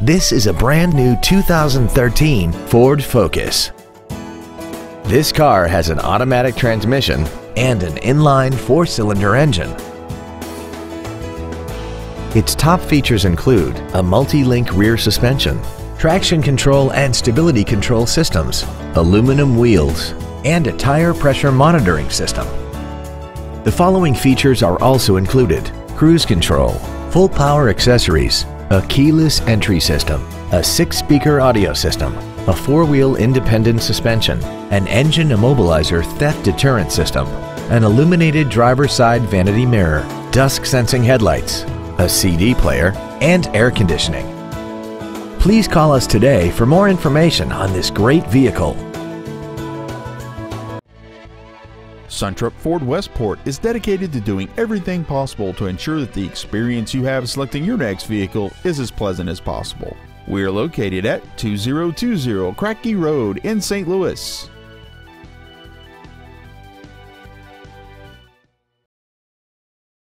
This is a brand new 2013 Ford Focus. This car has an automatic transmission and an inline four-cylinder engine. Its top features include a multi-link rear suspension, traction control and stability control systems, aluminum wheels, and a tire pressure monitoring system. The following features are also included. Cruise control, full power accessories, a keyless entry system, a six-speaker audio system, a four-wheel independent suspension, an engine immobilizer theft deterrent system, an illuminated driver's side vanity mirror, dusk sensing headlights, a CD player, and air conditioning. Please call us today for more information on this great vehicle. Suntrup Ford Westport is dedicated to doing everything possible to ensure that the experience you have selecting your next vehicle is as pleasant as possible. We are located at 2020 Kratky Road in St. Louis.